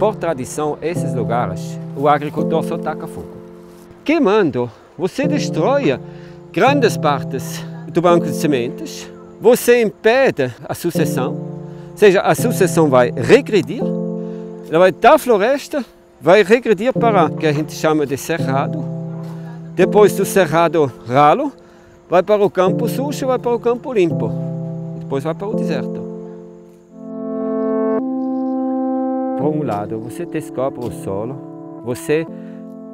por tradição, esses lugares, o agricultor só taca fogo. Queimando, você destrói grandes partes do banco de sementes, você impede a sucessão, ou seja, a sucessão vai regredir, ela vai da floresta, vai regredir para o que a gente chama de cerrado, depois do cerrado ralo, vai para o campo sujo, vai para o campo limpo, depois vai para o deserto. Por um lado, você descobre o solo, você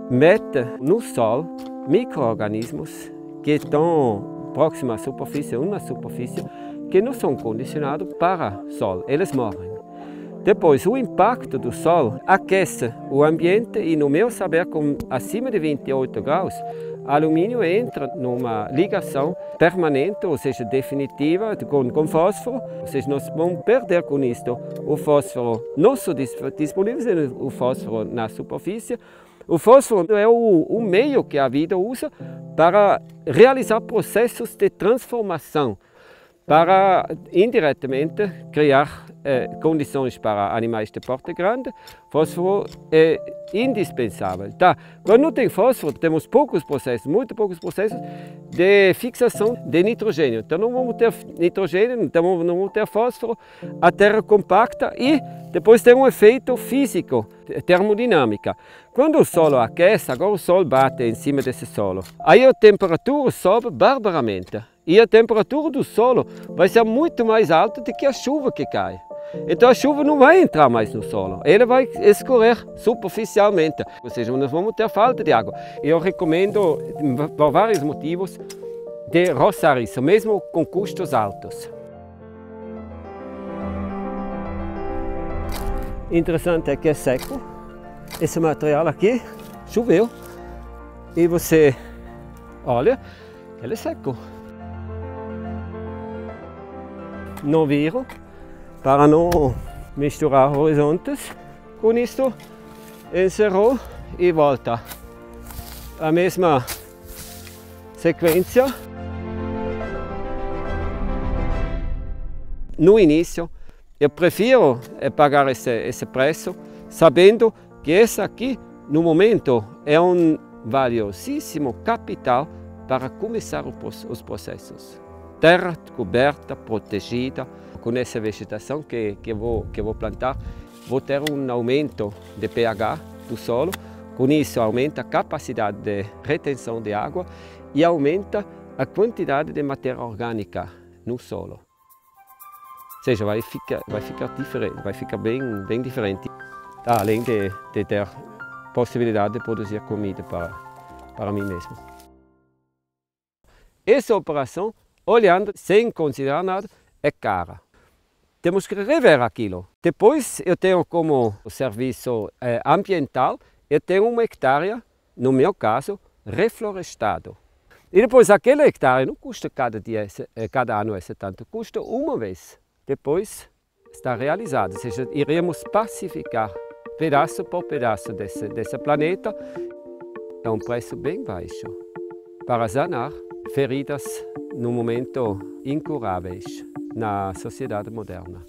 mete no solo micro-organismos que estão próximos à superfície, uma superfície, que não são condicionados para o sol, eles morrem. Depois, o impacto do sol aquece o ambiente e, no meu saber, com acima de 28 graus, alumínio entra numa ligação permanente, ou seja, definitiva, com, com fósforo. Ou seja, nós vamos perder com isto o fósforo nosso disponível, o fósforo na superfície. O fósforo é o, o meio que a vida usa para realizar processos de transformação, para indiretamente criar eh, condições para animais de porte grande, fósforo é indispensável. Tá? Quando não tem fósforo, temos poucos processos, muito poucos processos de fixação de nitrogênio. Então não vamos ter nitrogênio, então não vamos ter fósforo, a terra compacta e depois tem um efeito físico, termodinâmica. Quando o solo aquece, agora o sol bate em cima desse solo, aí a temperatura sobe barbaramente. E a temperatura do solo vai ser muito mais alta do que a chuva que cai. Então a chuva não vai entrar mais no solo, ele vai escorrer superficialmente, ou seja, nós vamos ter falta de água. Eu recomendo, por vários motivos, de roçar isso, mesmo com custos altos. Interessante é que é seco, esse material aqui choveu e você olha, ele é seco. Não viro, para não misturar horizontes. Com isto, encerrou e volta. A mesma sequência. No início, eu prefiro pagar esse, esse preço, sabendo que esse aqui, no momento, é um valiosíssimo capital para começar os processos. Terra coberta, protegida, com essa vegetação que, que, vou, que vou plantar, vou ter um aumento de pH do solo, com isso aumenta a capacidade de retenção de água e aumenta a quantidade de matéria orgânica no solo. Seja, vai ficar, vai ficar diferente, vai ficar bem, bem diferente, além de, de ter possibilidade de produzir comida para, para mim mesmo. Essa operação, olhando sem considerar nada, é cara temos que rever aquilo. Depois eu tenho como serviço eh, ambiental, eu tenho uma hectare, no meu caso, reflorestado. E depois aquele hectare não custa cada, dia, eh, cada ano esse tanto, custa uma vez. Depois está realizado, ou seja, iremos pacificar pedaço por pedaço desse, desse planeta. É um preço bem baixo para sanar feridas no momento incuráveis na sociedade moderna.